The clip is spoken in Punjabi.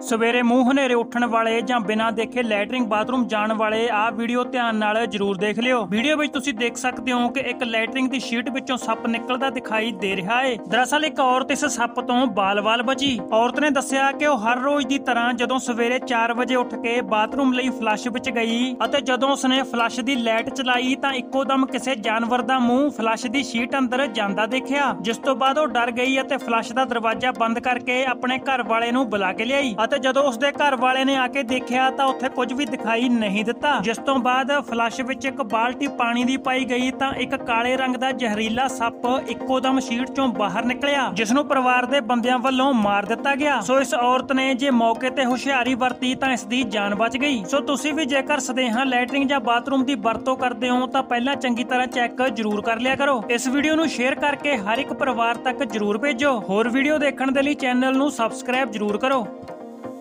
ਸਵੇਰੇ ਮੂੰਹ ਹਨੇਰੇ ਉੱਠਣ ਵਾਲੇ ਜਾਂ ਬਿਨਾਂ ਦੇਖੇ ਲੈਟਰਿੰਗ ਬਾਥਰੂਮ ਜਾਣ ਵਾਲੇ ਆਹ ਵੀਡੀਓ ਧਿਆਨ ਨਾਲ ਜਰੂਰ ਦੇਖ ਲਿਓ। ਵੀਡੀਓ ਵਿੱਚ ਤੁਸੀਂ ਦੇਖ ਸਕਦੇ ਹੋ ਕਿ ਇੱਕ ਲੈਟਰਿੰਗ ਦੀ ਸ਼ੀਟ ਵਿੱਚੋਂ ਸੱਪ ਨਿਕਲਦਾ ਦਿਖਾਈ ਦੇ ਰਿਹਾ ਹੈ ਦਰਅਸਲ ਇੱਕ ਔਰਤ ਇਸ ਸੱਪ ਤੋਂ ਬਾਲ-ਬਾਲ ਬਚੀ ਔਰਤ ਨੇ ਦੱਸਿਆ ਕਿ ਉਹ ਹਰ ਰੋਜ਼ ਦੀ ਤਰ੍ਹਾਂ ਜਦੋਂ ਸਵੇਰੇ 4 ਵਜੇ ਉੱਠ ਕੇ ਬਾਥਰੂਮ ਲਈ ਫਲੱਸ਼ ਵਿੱਚ ਗਈ ਅਤੇ ਜਦੋਂ ਉਸਨੇ ਫਲੱਸ਼ ਦੀ ਲਾਈਟ ਚਲਾਈ ਤਾਂ ਇੱਕੋ ਦਮ ਕਿਸੇ ਜਾਨਵਰ ਦਾ ਮੂੰਹ ਫਲੱਸ਼ ਦੀ ਸ਼ੀਟ ਅੰਦਰ ਜਾਂਦਾ ਦੇਖਿਆ, ਜਿਸ ਤੋਂ ਬਾਅਦ ਉਹ ਡਰ ਗਈ ਅਤੇ ਫਲੱਸ਼ ਦਾ ਦਰਵਾਜ਼ਾ ਬੰਦ ਕਰਕੇ ਆਪਣੇ ਘਰ ਵਾਲੇ ਨੂੰ ਬੁਲਾ ਕੇ ਲਿਆਈ ਅਤੇ ਜਦੋਂ ਉਸਦੇ ਘਰ ਵਾਲੇ ਨੇ ਆ ਕੇ ਦੇਖਿਆ ਤਾਂ ਉੱਥੇ ਕੁਝ ਵੀ ਦਿਖਾਈ ਨਹੀਂ ਦਿੱਤਾ। ਜਿਸ ਤੋਂ ਬਾਅਦ ਫਲੱਸ਼ ਵਿੱਚ ਇੱਕ ਬਾਲਟੀ ਪਾਣੀ ਦੀ ਪਾਈ ਗਈ ਤਾਂ ਇੱਕ ਕਾਲੇ ਰੰਗ ਦਾ ਜ਼ਹਿਰੀਲਾ ਸੱਪ ਇੱਕੋ ਦਮ ਸ਼ੀਟ ਚੋਂ ਬਾਹਰ ਨਿਕਲਿਆ ਜਿਸ ਨੂੰ ਪਰਿਵਾਰ ਦੇ ਬੰਦਿਆਂ ਵੱਲੋਂ ਮਾਰ ਦਿੱਤਾ ਗਿਆ। ਸੋ ਇਸ ਔਰਤ ਨੇ ਜੇ ਮੌਕੇ ਤੇ ਹੁਸ਼ਿਆਰੀ ਵਰਤੀ ਤਾਂ ਇਸ ਦੀ ਜਾਨ ਬਚ ਗਈ। ਸੋ ਤੁਸੀਂ ਵੀ ਜੇਕਰ ਸਦੇਹਾ ਲੈਟਰਿੰਗ ਜਾਂ ਬਾਥਰੂਮ ਦੀ ਵਰਤੋਂ ਕਰਦੇ ਹੋ ਤਾਂ ਪਹਿਲਾਂ ਚੰਗੀ ਤਰ੍ਹਾਂ ਚੈੱਕ ਜ਼ਰੂਰ ਕਰ ਲਿਆ ਕਰੋ। ਇਸ ਵੀਡੀਓ ਨੂੰ ਸ਼ੇਅਰ ਕਰਕੇ ਹਰ ਇੱਕ ਪਰਿਵਾਰ ਤੱਕ ਜ਼ਰੂਰ ਭੇਜੋ। ਹੋਰ ਵੀਡੀਓ ਦੇਖਣ ਦੇ ਲਈ ਚੈਨਲ ਨੂੰ ਸਬਸਕ੍ਰਾਈਬ ਜ਼ਰੂਰ ਕਰੋ।